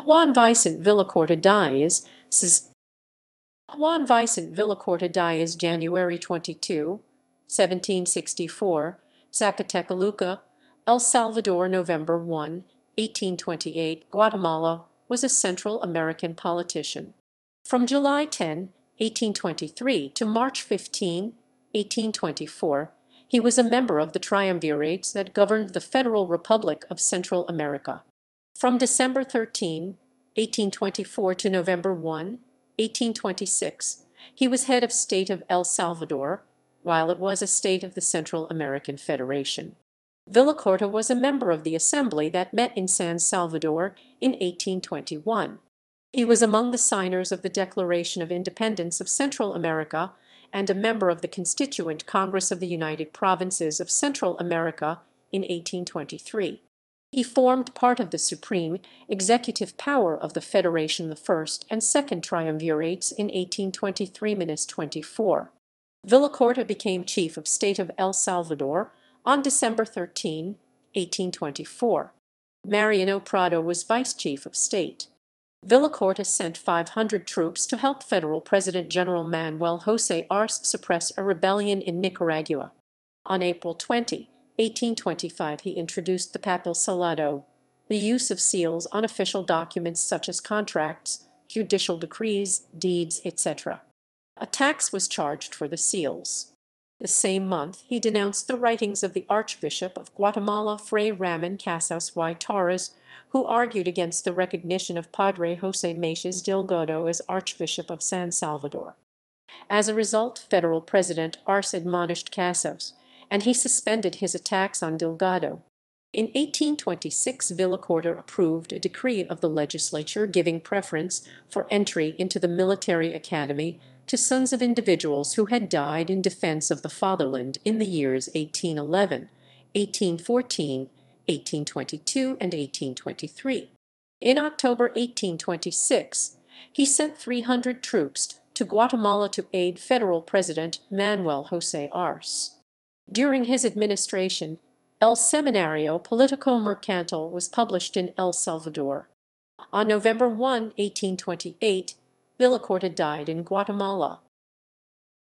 Juan Vicente Villacorta Díaz. Juan Vicente Villacorta Díaz January 22, 1764, Zacatecoluca, El Salvador November 1, 1828 Guatemala was a Central American politician. From July 10, 1823 to March 15, 1824, he was a member of the triumvirates that governed the Federal Republic of Central America. From December 13, 1824 to November 1, 1826, he was head of state of El Salvador, while it was a state of the Central American Federation. Villacorta was a member of the assembly that met in San Salvador in 1821. He was among the signers of the Declaration of Independence of Central America and a member of the Constituent Congress of the United Provinces of Central America in 1823. He formed part of the supreme executive power of the Federation first and second triumvirates in 1823-24. Villacorta became chief of state of El Salvador on December 13, 1824. Mariano Prado was vice chief of state. Villacorta sent 500 troops to help federal President General Manuel José Arce suppress a rebellion in Nicaragua. On April 20, 1825 he introduced the papel sellado, the use of seals on official documents such as contracts, judicial decrees, deeds, etc. A tax was charged for the seals. The same month he denounced the writings of the Archbishop of Guatemala Fray Ramón Casaus y Torres, who argued against the recognition of Padre José Matías Delgado as Archbishop of San Salvador. As a result, federal President Arce admonished Casaus, and he suspended his attacks on Delgado. In 1826 Villacorta approved a decree of the legislature giving preference for entry into the military academy to sons of individuals who had died in defense of the fatherland in the years 1811, 1814, 1822, and 1823. In October 1826, he sent 300 troops to Guatemala to aid federal President Manuel José Arce. During his administration, El Semanario Politico Mercantil was published in El Salvador. On November 1, 1828, Villacorta died in Guatemala.